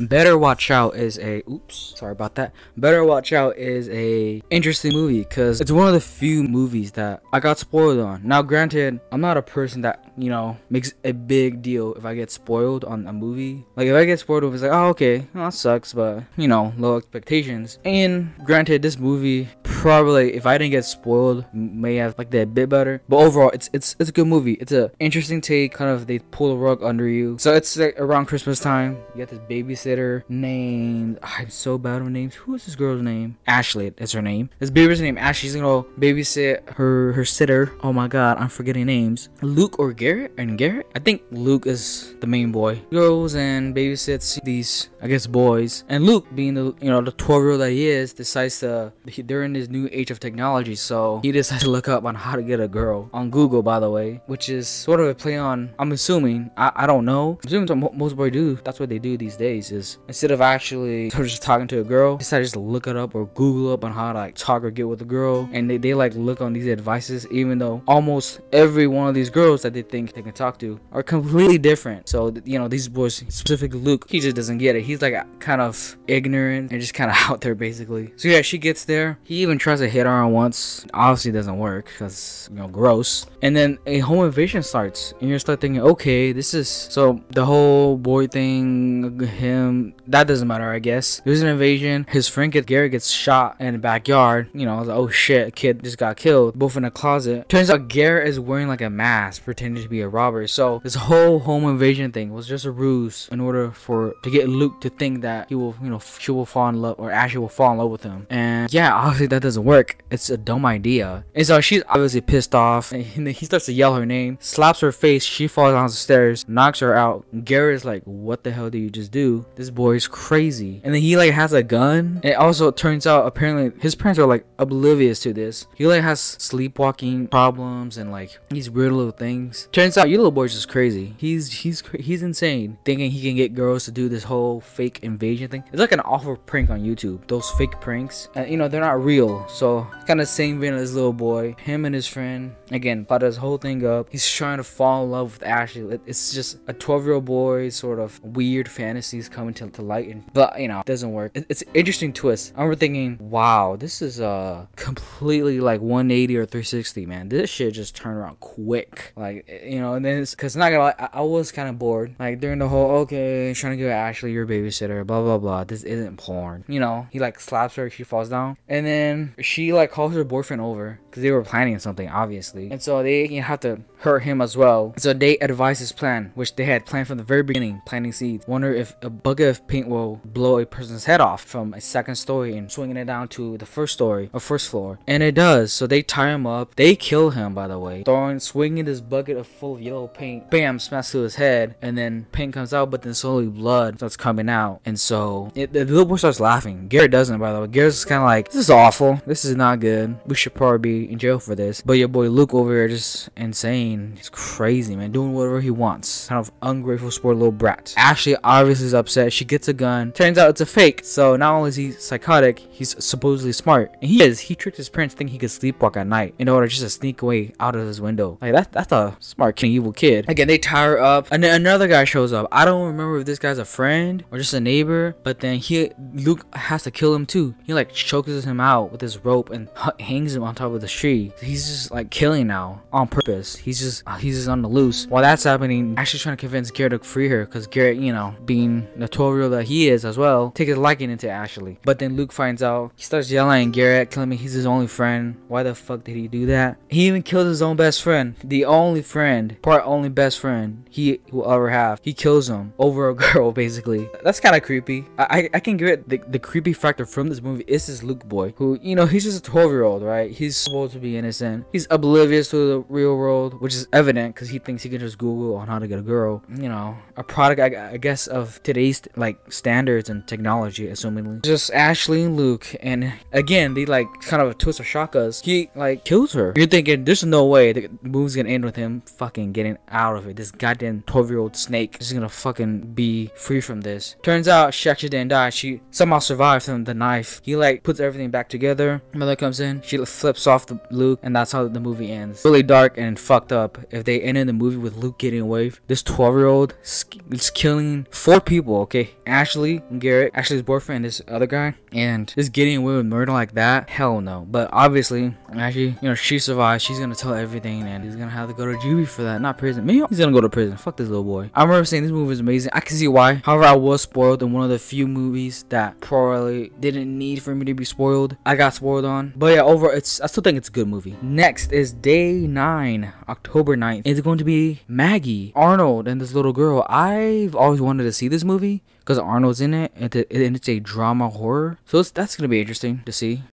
Better Watch Out is a oops, sorry about that. Better Watch Out is a interesting movie because it's one of the few movies that I got spoiled on. Now, granted, I'm not a person that you know makes a big deal if I get spoiled on a movie. Like if I get spoiled, it's like, oh okay, well, that sucks, but you know, low expectations. And granted, this movie probably if I didn't get spoiled may have like that bit better. But overall, it's it's it's a good movie. It's a interesting take. Kind of they pull the rug under you. So it's like around Christmas time. You got this babysitter named ah, I'm so bad with names. Who is this girl's name? Ashley is her name. This baby's name Ashley's gonna babysit her her sitter. Oh my god, I'm forgetting names. Luke or Garrett and Garrett. I think Luke is the main boy. Goes and babysits these I guess boys. And Luke, being the you know the 12 year old that he is, decides to they're in this new age of technology, so he decides to look up on how to get a girl on Google, by the way, which is sort of a play on. I'm assuming I, I don't know. I'm assuming most boys do. That's what they do these days is instead of actually just talking to a girl, decide just to look it up or Google up on how to like talk or get with a girl. And they, they like look on these advices, even though almost every one of these girls that they think they can talk to are completely different. So, you know, these boys, specifically Luke, he just doesn't get it. He's like kind of ignorant and just kind of out there basically. So, yeah, she gets there. He even tries to hit her on once. Obviously, doesn't work because, you know, gross. And then a home invasion starts, and you start thinking, okay, this is so the whole boy thing, him that doesn't matter, I guess. There's an invasion. His friend gets Garrett gets shot in the backyard. You know, I was like, oh shit, kid just got killed, both in a closet. Turns out Garrett is wearing like a mask, pretending to be a robber. So this whole home invasion thing was just a ruse in order for to get Luke to think that he will, you know, she will fall in love or Ashley will fall in love with him. And yeah, obviously that doesn't work. It's a dumb idea. And so she's obviously pissed off. And then he starts to yell her name, slaps her face. She falls down the stairs, knocks her out. Garrett's like, what the hell did you just do? This boy is crazy. And then he like has a gun. It also turns out apparently his parents are like oblivious to this. He like has sleepwalking problems and like these weird little things. Turns out your little boy's just crazy. He's he's he's insane, thinking he can get girls to do this whole fake invasion thing. It's like an awful prank on YouTube. Those fake pranks, and you know they're not real. So kind of same vein as little boy. Him and his friend again plot this whole thing up. He's trying to fall in love with Ashley. It's just a 12 year old boy sort of weird fantasies coming to, to light and but you know, it doesn't work. It's an interesting twist. I remember thinking, wow, this is uh completely like 180 or 360, man. This shit just turned around quick. Like you know, and then it's because not gonna lie, I, I was kind of bored. Like during the whole okay, trying to get Ashley your babysitter, blah blah blah. This isn't porn. You know, he like slaps her, she falls down, and then she like calls her boyfriend over because they were planning something, obviously, and so they you have to hurt him as well. So they advise his plan, which they had planned from the very beginning, planting seeds. Wonder if a bucket of paint will blow a person's head off from a second story and swinging it down to the first story or first floor. And it does. So they tie him up. They kill him, by the way. Throwing, swinging this bucket of full of yellow paint. Bam, smash to his head. And then paint comes out, but then slowly blood starts coming out. And so it, the little boy starts laughing. Garrett doesn't, by the way. Garrett's kind of like, this is awful. This is not good. We should probably be in jail for this. But your boy Luke over here just insane. He's crazy, man. Doing whatever he wants. Kind of ungrateful sport little brat. Ashley obviously is upset. She gets a gun. Turns out it's a fake. So not only is he psychotic, he's supposedly smart. And he is. He tricked his parents thinking he could sleepwalk at night in order just to sneak away out of his window. Like that, that's a smart, king, evil kid. Again, they tie her up. And then another guy shows up. I don't remember if this guy's a friend or just a neighbor. But then he, Luke has to kill him too. He like chokes him out with his rope and hangs him on top of the tree. He's just like killing now on purpose. He's just uh, he's just on the loose. While that's happening, Ashley's trying to convince Garrett to free her because Garrett, you know, being 12 that he is as well, take his liking into Ashley. But then Luke finds out. He starts yelling at Garrett, telling me he's his only friend. Why the fuck did he do that? He even killed his own best friend. The only friend, part only best friend he will ever have. He kills him over a girl, basically. That's kind of creepy. I, I can get the, the creepy factor from this movie is this Luke boy, who, you know, he's just a 12 year old, right? He's supposed to be innocent. He's oblivious to the real world, which is evident because he thinks he can just Google on how to get a girl. You know, a product, I, I guess, of today's like standards and technology, assumingly. Just Ashley and Luke, and again, they like kind of a twist of shakas. He like kills her. You're thinking, there's no way the movie's gonna end with him fucking getting out of it. This goddamn 12 year old snake is gonna fucking be free from this. Turns out she actually didn't die. She somehow survived from the knife. He like puts everything back together. Mother comes in, she flips off the Luke, and that's how the movie ends. Really dark and fucked up. If they ended the movie with Luke getting away, this 12 year old is killing four people. Okay, Ashley, Garrett, Ashley's boyfriend, this other guy, and just getting away with murder like that. Hell no. But obviously, actually, you know, she survived. She's gonna tell everything, and he's gonna have to go to juvie for that, not prison. Maybe he's gonna go to prison. Fuck this little boy. I remember saying this movie is amazing. I can see why. However, I was spoiled in one of the few movies that probably didn't need for me to be spoiled. I got spoiled on. But yeah, over it's I still think it's a good movie. Next is day nine, October 9th. It's going to be Maggie, Arnold, and this little girl. I've always wanted to see this movie because Arnold's in it and it's a drama horror. So that's gonna be interesting to see.